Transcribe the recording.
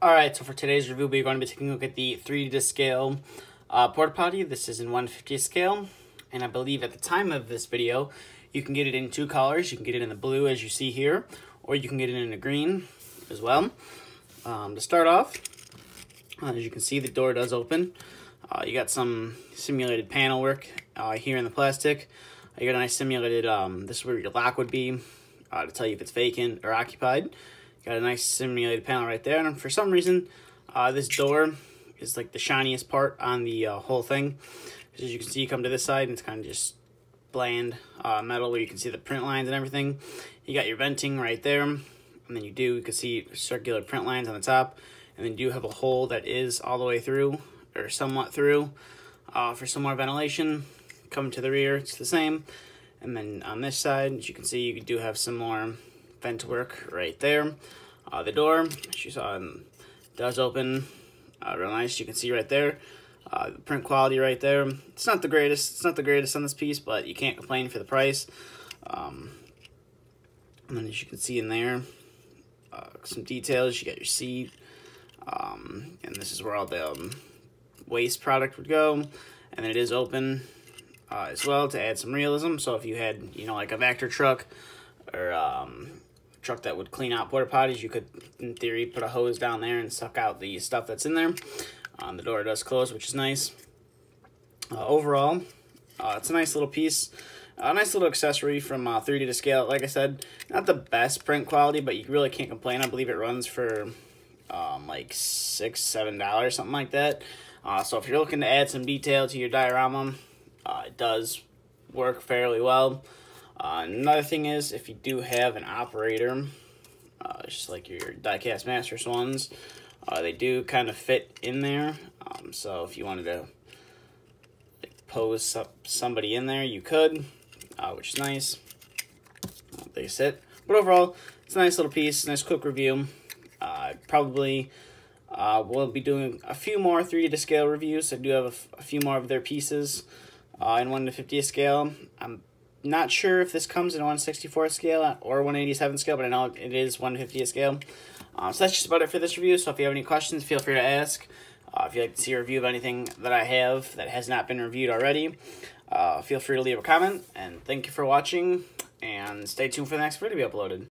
Alright, so for today's review, we're going to be taking a look at the 3D to scale uh, porta potty. This is in 150 scale, and I believe at the time of this video, you can get it in two colors. You can get it in the blue, as you see here, or you can get it in the green as well. Um, to start off, uh, as you can see, the door does open. Uh, you got some simulated panel work uh, here in the plastic. You got a nice simulated, um, this is where your lock would be uh, to tell you if it's vacant or occupied. Got a nice simulated panel right there. And for some reason, uh, this door is like the shiniest part on the uh, whole thing. As you can see, you come to this side and it's kind of just bland uh, metal where you can see the print lines and everything. You got your venting right there. And then you do, you can see circular print lines on the top. And then you do have a hole that is all the way through, or somewhat through, uh, for some more ventilation. Come to the rear, it's the same. And then on this side, as you can see, you do have some more vent work right there. Uh, the door, as you saw, um, does open uh, real nice. You can see right there. Uh, the print quality right there. It's not the greatest. It's not the greatest on this piece, but you can't complain for the price. Um, and then as you can see in there, uh, some details. You got your seat. Um, and this is where all the um, waste product would go. And then it is open uh, as well to add some realism. So if you had, you know, like a Vactor truck or um, truck that would clean out porta potties, you could, in theory, put a hose down there and suck out the stuff that's in there. Um, the door does close, which is nice. Uh, overall, uh, it's a nice little piece. A nice little accessory from uh, 3D to scale. Like I said, not the best print quality, but you really can't complain. I believe it runs for um, like six, seven dollars, something like that. Uh, so if you're looking to add some detail to your diorama, uh, it does work fairly well. Uh, another thing is, if you do have an operator, uh, just like your diecast Masters ones, uh, they do kind of fit in there. Um, so if you wanted to like, pose somebody in there, you could, uh, which is nice. They sit. But overall, it's a nice little piece, nice quick review. Uh, probably uh, we'll be doing a few more 3D to scale reviews. I do have a, few more of their pieces uh, in 1 to 50 scale. I'm not sure if this comes in 164 scale or 187 scale, but I know it is 150 scale. Um, so that's just about it for this review. So if you have any questions, feel free to ask. Uh, if you'd like to see a review of anything that I have that has not been reviewed already, uh, feel free to leave a comment. And thank you for watching, and stay tuned for the next video to be uploaded.